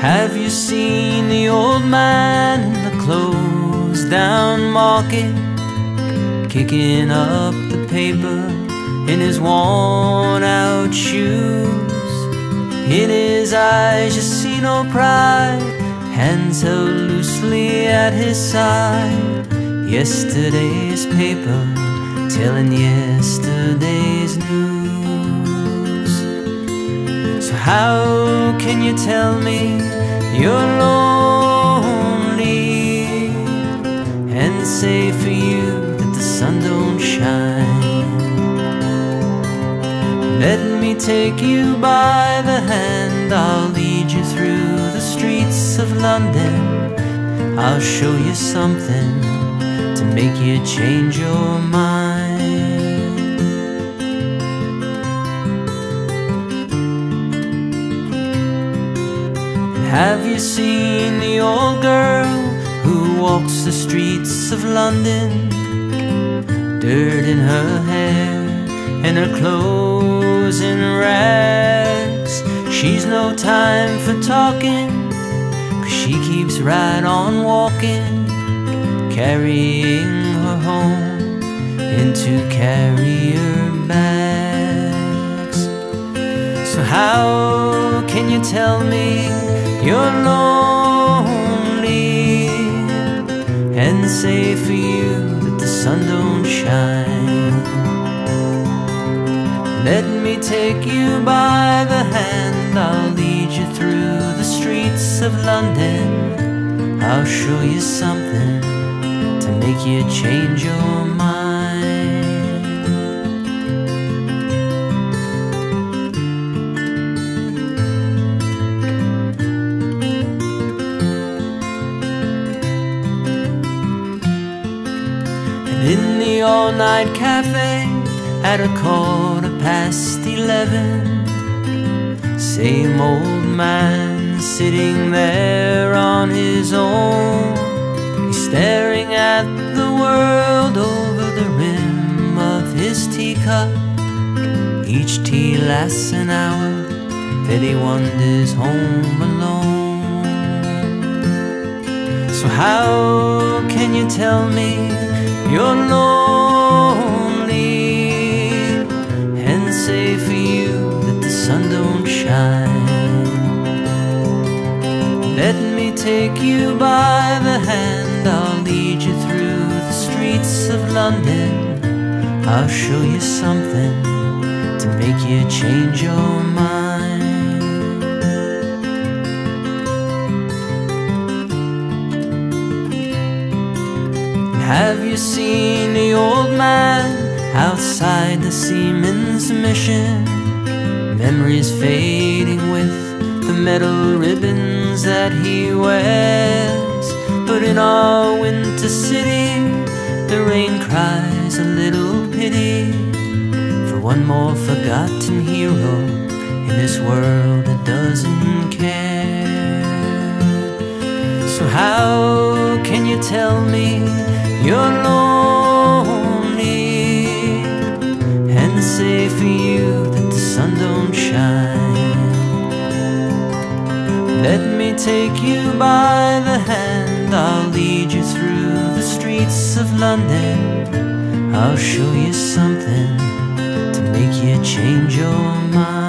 Have you seen the old man in the closed down market? Kicking up the paper in his worn out shoes. In his eyes, you see no pride, hands held loosely at his side. Yesterday's paper telling yesterday's news. So, how can you tell me you're lonely and say for you that the sun don't shine? Let me take you by the hand, I'll lead you through the streets of London. I'll show you something to make you change your mind. You seen the old girl who walks the streets of London? Dirt in her hair and her clothes in rags. She's no time for talking, cause she keeps right on walking, carrying her home into carrier bags. So, how can you tell me you're lonely and say for you that the sun don't shine? Let me take you by the hand, I'll lead you through the streets of London. I'll show you something to make you change your mind. In the all night cafe at a quarter past eleven. Same old man sitting there on his own. He's staring at the world over the rim of his teacup. Each tea lasts an hour, then he wanders home alone. So, how can you tell me you're lonely? and say for you that the sun don't shine. Let me take you by the hand, I'll lead you through the streets of London. I'll show you something to make you change your mind. Have you seen the old man outside the seaman's mission? Memories fading with the medal ribbons that he wears. But in our winter city, the rain cries a little pity for one more forgotten hero in this world that doesn't care. So, how can you tell me sun don't shine? Let me take you by the hand, I'll lead you through the streets of London. I'll show you something to make you change your mind.